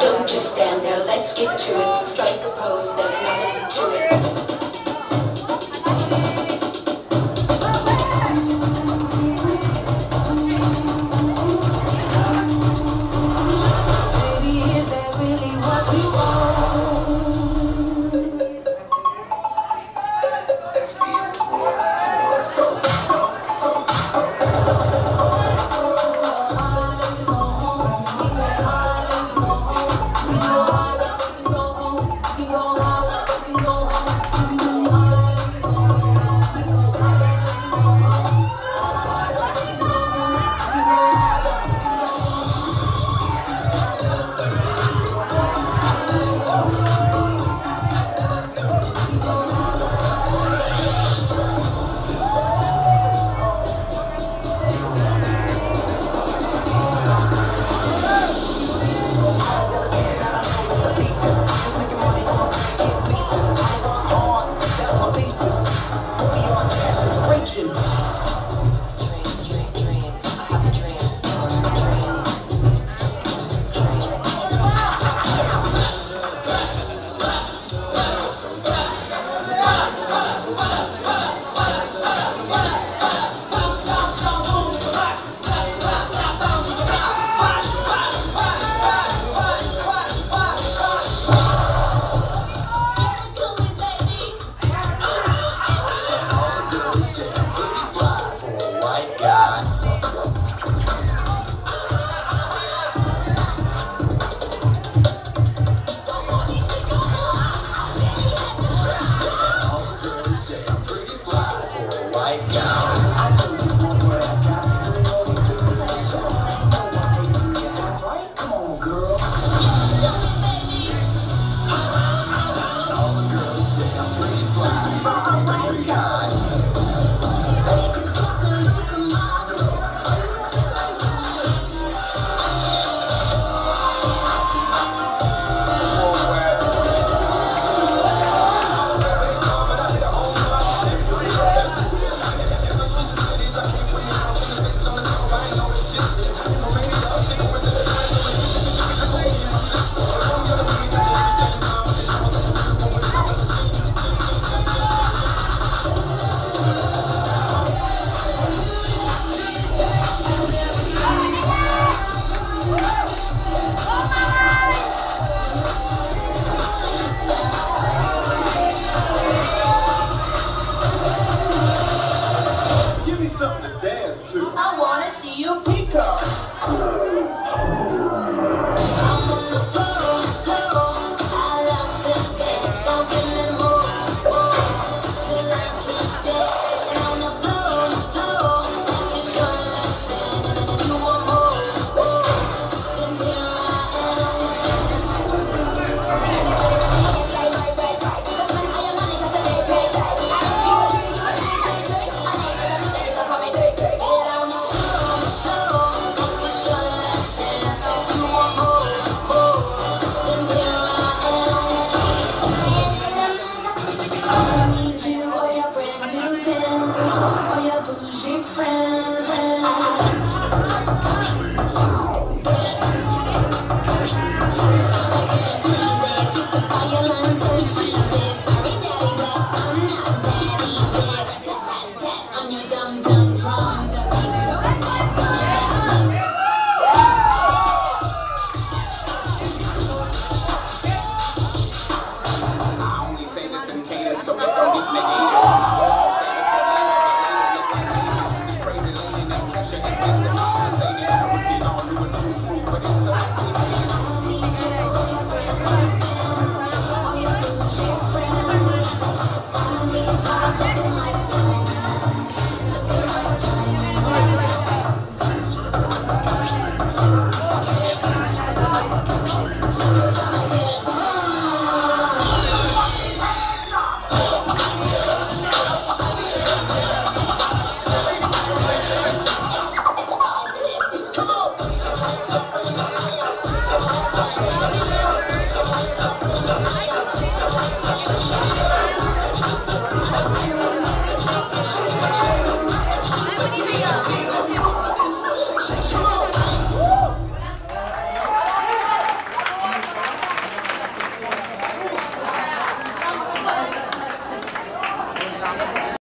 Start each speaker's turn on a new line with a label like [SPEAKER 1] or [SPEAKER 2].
[SPEAKER 1] Don't just stand there. Let's get to it. Strike a pose. There's nothing to it.